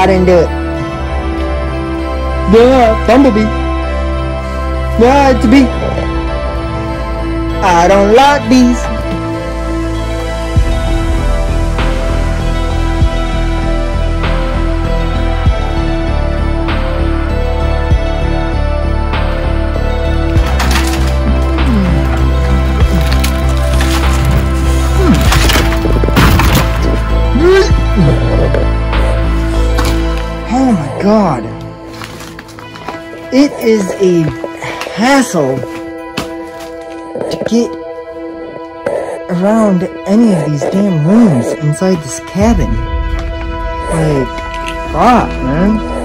I didn't do it. Yeah, Bumblebee. Yeah, it's a bee. I don't like bees. Is a hassle to get around any of these damn rooms inside this cabin. Like, fuck, man.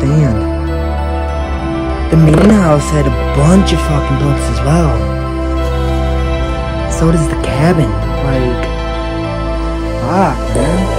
Understand. The main house had a bunch of fucking books as well. So does the cabin. Like, fuck, man.